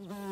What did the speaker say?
Mm-hmm.